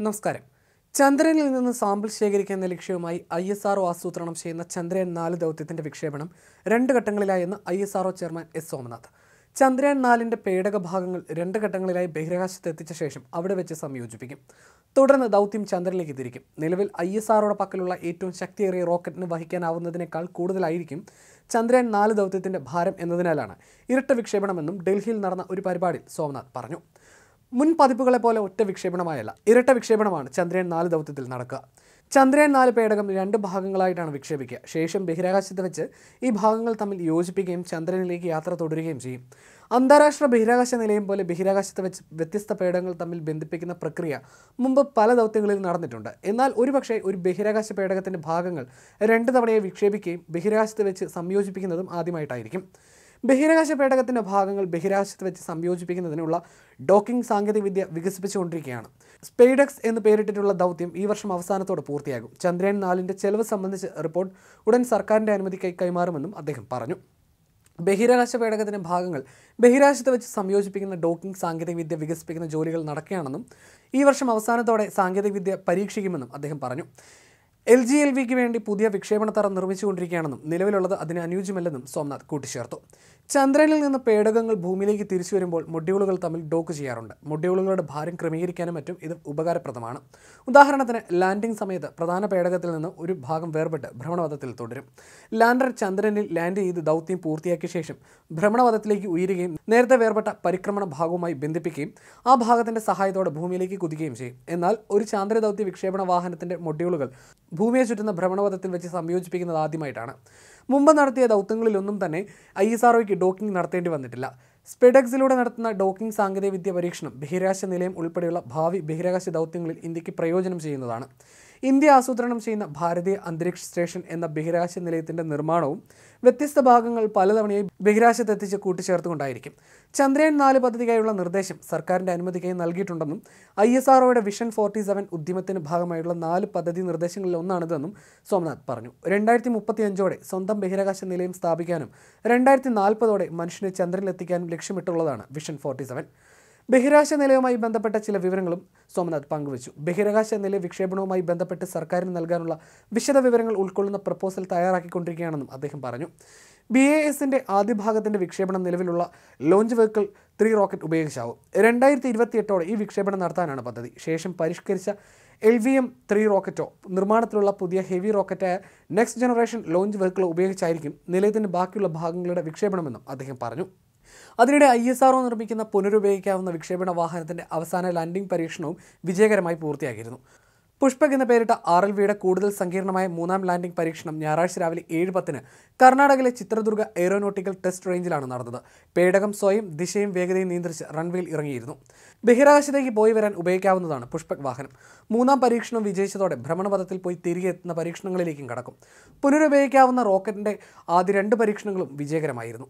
നമസ്കാരം. ചന്ദ്രനിൽ നിന്ന് സാമ്പിൾ ശേഖരിക്കുന്ന ലക്ഷ്യവുമായി ഐ എസ് ആർഒ ആസൂത്രണം ചെയ്യുന്ന ചന്ദ്രയാൻ നാല് ദൗത്യത്തിന്റെ വിക്ഷേപണം രണ്ട് ഘട്ടങ്ങളിലായെന്ന് ISRO chairman S Somanath. Chandrayaan നാലിന്റെ പേടക ഭാഗങ്ങൾ രണ്ട് ഘട്ടങ്ങളിലായി ബഹിരാകാശത്ത് എത്തിച്ച ശേഷം അവിടെ വെച്ച് സംയോജിപ്പിക്കും. തുടർന്ന് ദൗത്യം ചന്ദ്രനിലേക്ക് തിരിക്കും. നിലവിൽ ഐ എസ് ആർഒയുടെ പക്കലുള്ള ഏറ്റവും ശക്തിയേറിയ റോക്കറ്റിന് വഹിക്കാനാവുന്നതിനേക്കാൾ കൂടുതലായിരിക്കും ചന്ദ്രയാൻ നാല് ദൗത്യത്തിന്റെ ഭാരം എന്നതിനാലാണ്. ഇരട്ട വിക്ഷേപണമെന്നും ഡൽഹിയിൽ നടന്ന ഒരു പരിപാടിയിൽ സോമനാഥ് പറഞ്ഞു. മുൻ പതിപ്പുകളെ പോലെ ഒറ്റ വിക്ഷേപണമായല്ല. ഇരട്ട വിക്ഷേപണമാണ് ചന്ദ്രയാൻ നാല് ദൗത്യത്തിൽ നടക്കുക. ചന്ദ്രയാൻ നാല് പേടകം രണ്ട് ഭാഗങ്ങളായിട്ടാണ് വിക്ഷേപിക്കുക. ശേഷം ബഹിരാകാശത്ത് വെച്ച് ഈ ഭാഗങ്ങൾ തമ്മിൽ യോജിപ്പിക്കുകയും ചന്ദ്രനിലേക്ക് യാത്ര തുടരുകയും ചെയ്യും. അന്താരാഷ്ട്ര ബഹിരാകാശ നിലയം പോലെ ബഹിരാകാശത്ത് വെച്ച് വ്യത്യസ്ത പേടകങ്ങൾ തമ്മിൽ ബന്ധിപ്പിക്കുന്ന പ്രക്രിയ മുമ്പ് പല ദൗത്യങ്ങളിൽ നടന്നിട്ടുണ്ട്. എന്നാൽ ഒരുപക്ഷെ ഒരു ബഹിരാകാശ പേടകത്തിന്റെ ഭാഗങ്ങൾ രണ്ട് തവണയെ വിക്ഷേപിക്കുകയും ബഹിരാകാശത്ത് വെച്ച് സംയോജിപ്പിക്കുന്നതും ആദ്യമായിട്ടായിരിക്കും. ബഹിരാകാശ പേടകത്തിന്റെ ഭാഗങ്ങൾ ബഹിരാകാശത്ത് വെച്ച് സംയോജിപ്പിക്കുന്നതിനുള്ള ഡോക്കിംഗ് സാങ്കേതികവിദ്യ വികസിപ്പിച്ചുകൊണ്ടിരിക്കുകയാണ്. സ്പെയ്ഡെക്സ് എന്ന് പേരിട്ടിട്ടുള്ള ദൗത്യം ഈ വർഷം അവസാനത്തോടെ പൂർത്തിയാകും. ചന്ദ്രയാൻ നാലിന്റെ ചെലവ് സംബന്ധിച്ച് റിപ്പോർട്ട് ഉടൻ സർക്കാരിന്റെ അനുമതിക്കായി കൈമാറുമെന്നും അദ്ദേഹം പറഞ്ഞു. ബഹിരാകാശ പേടകത്തിന്റെ ഭാഗങ്ങൾ ബഹിരാകാശത്ത് വെച്ച് സംയോജിപ്പിക്കുന്ന ഡോക്കിംഗ് സാങ്കേതികവിദ്യ വികസിപ്പിക്കുന്ന ജോലികൾ നടക്കുകയാണെന്നും ഈ വർഷം അവസാനത്തോടെ സാങ്കേതികവിദ്യ പരീക്ഷിക്കുമെന്നും അദ്ദേഹം പറഞ്ഞു. എൽ ജി എൽ വിക്ക് വേണ്ടി പുതിയ വിക്ഷേപണ തറ നിർമ്മിച്ചുകൊണ്ടിരിക്കുകയാണെന്നും നിലവിലുള്ളത് അതിന് അനുയോജ്യമല്ലെന്നും സോംനാഥ് കൂട്ടിച്ചേർത്തു. ചന്ദ്രനിൽ നിന്ന് പേടകങ്ങൾ ഭൂമിയിലേക്ക് തിരിച്ചു വരുമ്പോൾ മൊഡ്യൂളുകൾ തമ്മിൽ ഡോക്ക് ചെയ്യാറുണ്ട്. മൊഡ്യൂളുകളുടെ ഭാരം ക്രമീകരിക്കാനും മറ്റും ഇത് ഉപകാരപ്രദമാണ്. ഉദാഹരണത്തിന് ലാൻഡിംഗ് സമയത്ത് പ്രധാന പേടകത്തിൽ നിന്ന് ഒരു ഭാഗം വേർപെട്ട് ഭ്രമണപഥത്തിൽ തുടരും. ലാൻഡർ ചന്ദ്രനിൽ ലാൻഡ് ചെയ്ത് ദൗത്യം പൂർത്തിയാക്കിയ ശേഷം ഭ്രമണപഥത്തിലേക്ക് ഉയരുകയും നേരത്തെ വേർപെട്ട പരിക്രമണ ഭാഗവുമായി ബന്ധിപ്പിക്കുകയും ആ ഭാഗത്തിന്റെ സഹായത്തോടെ ഭൂമിയിലേക്ക് കുതിക്കുകയും ചെയ്യും. എന്നാൽ ഒരു ചാന്ദ്ര ദൗത്യ വിക്ഷേപണ വാഹനത്തിന്റെ മൊഡ്യൂളുകൾ ഭൂമിയെ ചുറ്റുന്ന ഭ്രമണപഥത്തിൽ വെച്ച് സംയോജിപ്പിക്കുന്നത് ആദ്യമായിട്ടാണ്. മുമ്പ് നടത്തിയ ദൗത്യങ്ങളിലൊന്നും തന്നെ ഐ എസ് ആർഒയ്ക്ക് ഡോക്കിംഗ് നടത്തേണ്ടി വന്നിട്ടില്ല. സ്പെഡെക്സിലൂടെ നടത്തുന്ന ഡോക്കിംഗ് സാങ്കേതികവിദ്യ പരീക്ഷണം ബഹിരാകാശ നിലയം ഉൾപ്പെടെയുള്ള ഭാവി ബഹിരാകാശ ദൗത്യങ്ങളിൽ ഇന്ത്യയ്ക്ക് പ്രയോജനം ചെയ്യുന്നതാണ്. ഇന്ത്യ ആസൂത്രണം ചെയ്യുന്ന ഭാരതീയ അന്തരീക്ഷ സ്റ്റേഷൻ എന്ന ബഹിരാശ നിലയത്തിന്റെ നിർമ്മാണവും വ്യത്യസ്ത ഭാഗങ്ങൾ പലതവണയായി ബഹിരാശത്തെത്തിച്ച് കൂട്ടിച്ചേർത്തുകൊണ്ടായിരിക്കും. ചന്ദ്രയാൻ നാല് പദ്ധതിക്കായുള്ള നിർദ്ദേശം സർക്കാരിന്റെ അനുമതിക്കായി നൽകിയിട്ടുണ്ടെന്നും ഐ എസ് ആർഒയുടെ വിഷൻ ഫോർട്ടി സെവൻ ഉദ്യമത്തിന്റെ ഭാഗമായുള്ള നാല് പദ്ധതി നിർദ്ദേശങ്ങളിൽ ഒന്നാണിതെന്നും സോമനാഥ് പറഞ്ഞു. രണ്ടായിരത്തി മുപ്പത്തി അഞ്ചോടെ സ്വന്തം ബഹിരാകാശ നിലയം സ്ഥാപിക്കാനും രണ്ടായിരത്തി നാൽപ്പതോടെ മനുഷ്യനെ ചന്ദ്രനിലെത്തിക്കാനും ലക്ഷ്യമിട്ടുള്ളതാണ് വിഷൻ ഫോർട്ടി സെവൻ. ബഹിരാകാശ നിലയവുമായി ബന്ധപ്പെട്ട ചില വിവരങ്ങളും സോമനാഥ് പങ്കുവച്ചു. ബഹിരാകാശ നിലയ വിക്ഷേപണവുമായി ബന്ധപ്പെട്ട് സർക്കാരിന് നൽകാനുള്ള വിശദ വിവരങ്ങൾ ഉൾക്കൊള്ളുന്ന പ്രപ്പോസൽ തയ്യാറാക്കിക്കൊണ്ടിരിക്കുകയാണെന്നും അദ്ദേഹം പറഞ്ഞു. ബി എ എസിന്റെ ആദ്യ ഭാഗത്തിന്റെ വിക്ഷേപണം നിലവിലുള്ള ലോഞ്ച് വെഹിക്കിൾ ത്രീ റോക്കറ്റ് ഉപയോഗിച്ചാവും. രണ്ടായിരത്തി ഇരുപത്തിയെട്ടോടെ ഈ വിക്ഷേപണം നടത്താനാണ് പദ്ധതി. ശേഷം പരിഷ്കരിച്ച എൽ വി എം ത്രീ റോക്കറ്റോ നിർമ്മാണത്തിലുള്ള പുതിയ ഹെവി റോക്കറ്റായ നെക്സ്റ്റ് ജനറേഷൻ ലോഞ്ച് വെഹിക്കിൾ ഉപയോഗിച്ചായിരിക്കും നിലയത്തിന്റെ ബാക്കിയുള്ള ഭാഗങ്ങളുടെ വിക്ഷേപണമെന്നും അദ്ദേഹം പറഞ്ഞു. അതിനിടെ ഐ എസ് ആർഒ നിർമ്മിക്കുന്ന പുനരുപയോഗിക്കാവുന്ന വിക്ഷേപണ വാഹനത്തിന്റെ അവസാന ലാൻഡിംഗ് പരീക്ഷണവും വിജയകരമായി പൂർത്തിയാക്കിയിരുന്നു. പുഷ്പക് എന്ന പേരിട്ട ആർ എൽ വിയുടെ കൂടുതൽ സങ്കീർണമായ മൂന്നാം ലാൻഡിംഗ് പരീക്ഷണം ഞായറാഴ്ച രാവിലെ ഏഴ് പത്തിന് കർണാടകയിലെ ചിത്രദുർഗ എയ്റോനോട്ടിക്കൽ ടെസ്റ്റ് റേഞ്ചിലാണ് നടന്നത്. പേടകം സ്വയം ദിശയും വേഗതയും നിയന്ത്രിച്ച് റൺവേയിൽ ഇറങ്ങിയിരുന്നു. ബഹിരാകാശത്തേക്ക് പോയി വരാൻ ഉപയോഗിക്കാവുന്നതാണ് പുഷ്പക് വാഹനം. മൂന്നാം പരീക്ഷണം വിജയിച്ചതോടെ ഭ്രമണപഥത്തിൽ പോയി തിരികെ എത്തുന്ന പരീക്ഷണങ്ങളിലേക്കും കടക്കും. പുനരുപയോഗിക്കാവുന്ന റോക്കറ്റിന്റെ ആദ്യ രണ്ട് പരീക്ഷണങ്ങളും വിജയകരമായിരുന്നു.